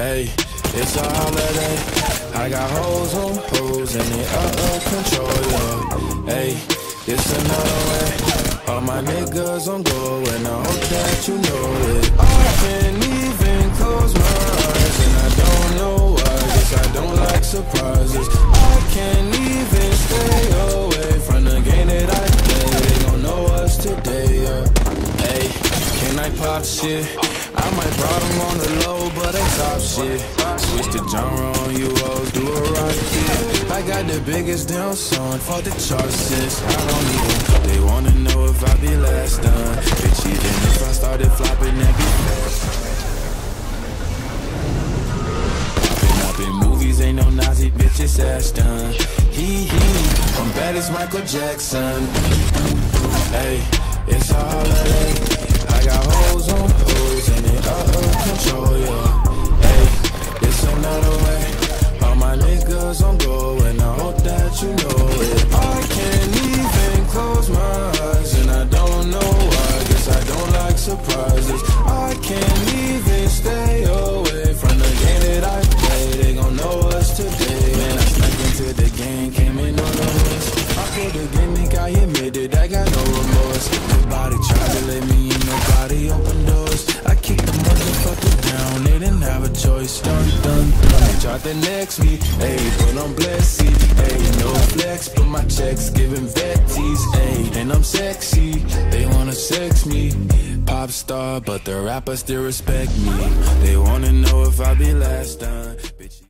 Hey, it's a holiday. I got hoes on hoes and they out of control, yeah. Hey, it's another way. All my niggas on go and I hope that you know it. I can't even close my eyes and I don't know why. Guess I don't like surprises. I can't even stay away from the game that I play. They gon' know us today, yeah. Hey, can I pop shit? I might brought on the shit. Switch the genre on you, hoes, do a rock kid. I got the biggest damn song for the charts, sis. I don't even, they wanna know if I be last done. Bitch, even if I started flopping, that be Popping up in movies, ain't no Nazi bitch, it's ass done. Hee hee, I'm bad as Michael Jackson. Hey, it's a holiday. Niggas on go and I hope that you know it. I can't even close my eyes and I don't know why. Guess I don't like surprises. I can't even stay away from the game that I play. They gon' know us today. Man, I snuck into the game, came in on the list. I pulled the gimmick, I admit it, I got no remorse. Nobody tried to let me in, nobody opened doors. I kicked the motherfucker down, they didn't have a choice. Dun dun tried to next me, ayy, but I'm blessed, ayy, no flex, but my checks giving vetties, ayy, and I'm sexy. They wanna sex me, pop star, but the rappers still respect me. They wanna know if I be last done. Bitch,